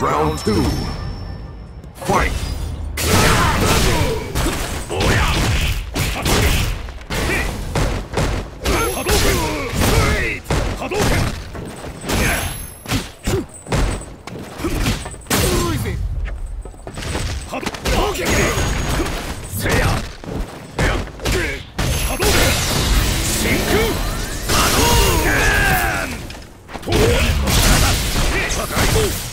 Round two. Fight! 破壊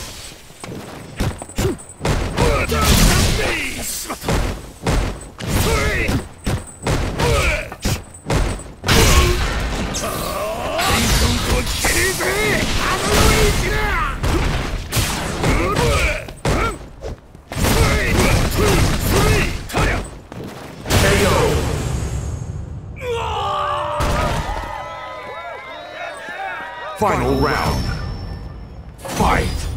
Final round. Fight.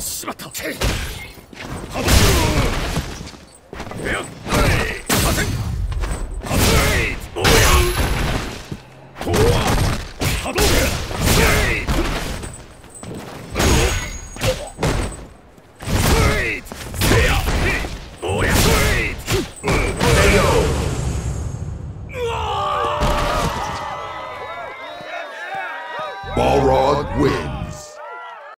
しまった Broad Wind.